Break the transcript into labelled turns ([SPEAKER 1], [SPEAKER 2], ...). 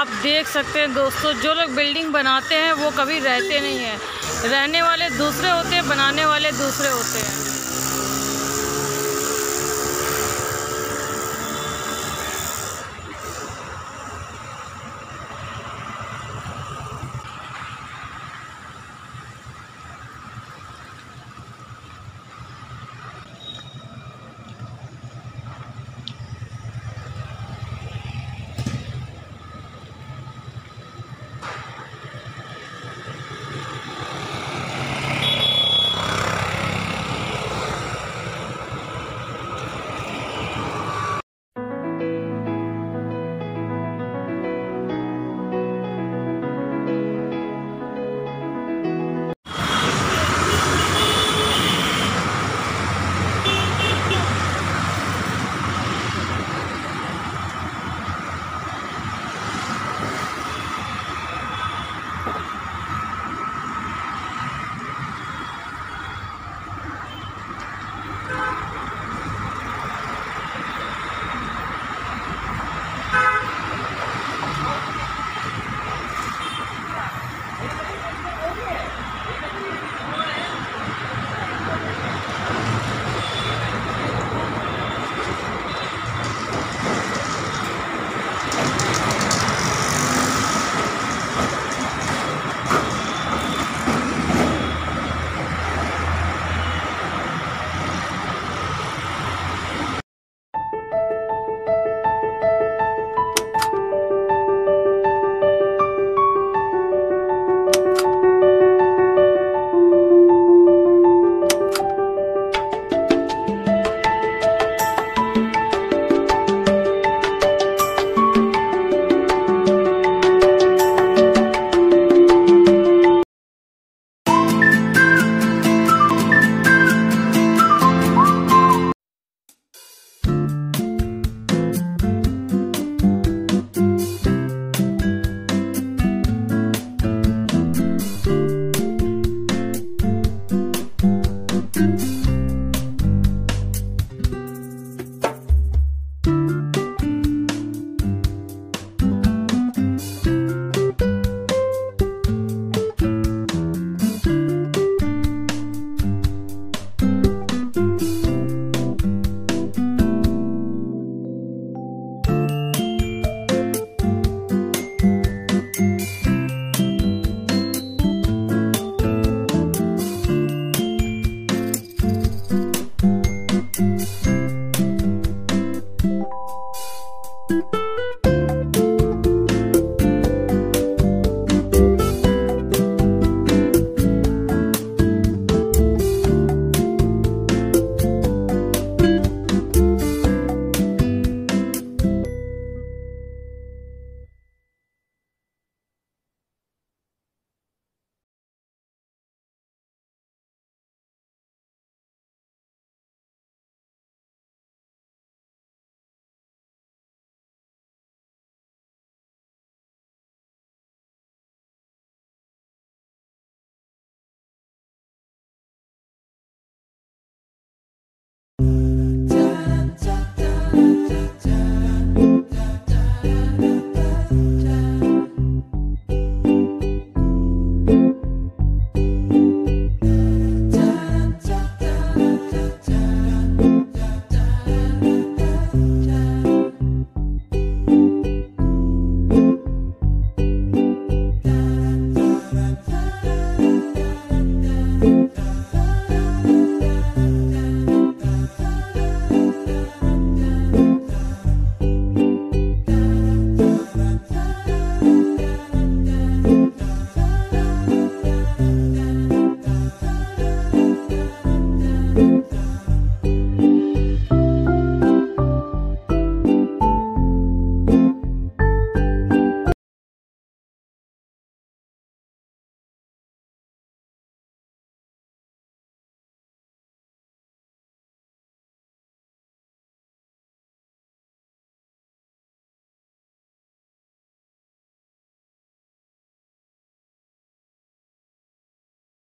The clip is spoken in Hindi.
[SPEAKER 1] आप देख सकते हैं दोस्तों, जो लोग बिल्डिंग बनाते हैं, वो कभी रहते नहीं हैं। रहने वाले दूसरे होते हैं, बनाने वाले दूसरे होते हैं।